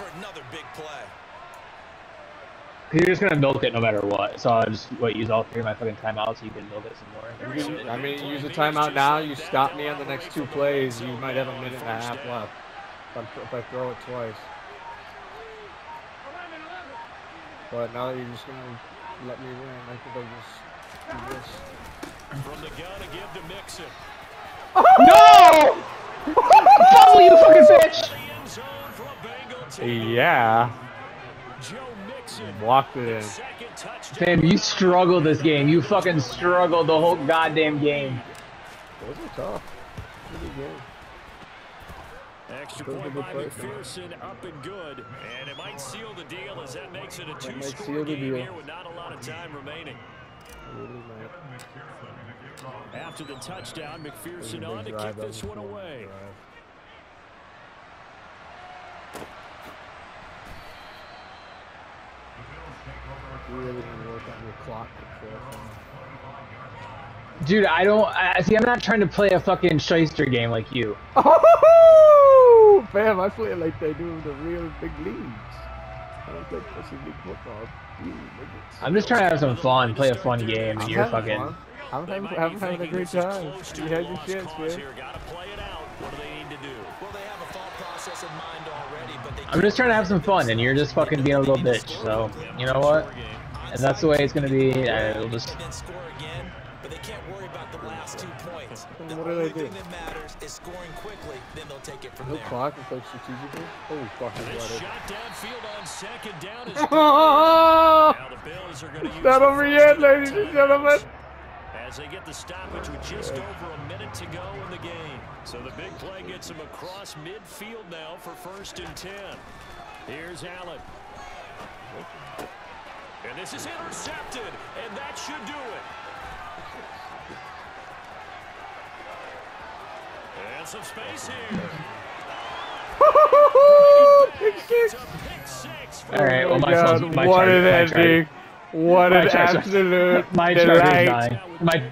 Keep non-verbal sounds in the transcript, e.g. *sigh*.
for another big play. You're just gonna milk it no matter what. So I'll just what use all three of my fucking timeouts so you can milk it some more. I mean, use a timeout now. You stop me on the next two plays. You might have a minute and a half left. If I, if I throw it twice. But now that you're just gonna let me win, I think I'll just do this. From the gun again to Mixon. No! *laughs* Yeah, Joe Mixon. blocked it in. Second you struggled this game. You fucking struggled the whole goddamn game. Those are tough. Pretty good. Extra Those point by plays. McPherson, up and good. And it might seal the deal as that makes it a two-score game deal. here with not a lot of time remaining. Really. After the touchdown, That McPherson on to drive. kick this one away. drive. You really need to work on your clock. Dude, I don't. I, see, I'm not trying to play a fucking shyster game like you. *laughs* Oh, fam, I play like they do in the real big leagues. I don't play pussy league football. Ooh, I'm just trying to have some fun, play a fun game, and I'm you're having fucking. fun. I'm having, I'm be having a great time. You had your chance, man. here. Gotta play it out. What do they need to do? Well, they have a thought process in mind already, but they I'm just trying to have some fun, and you're just fucking being a little bitch. So, you know what? And that's the way it's gonna be. It'll just. What do they do? No clock and play strategically. Oh, fucking Oh, Now use not over yet, ladies and gentlemen. As they get the stoppage with just over a minute to go in the game. So the big play gets them across midfield now for first and 10. Here's Allen. And this is intercepted, and that should do it. And some space here. Big *laughs* It's pick six. All right. Well, my my God, my what an my charger- ending. What my an absolute my delight. dying. Now with My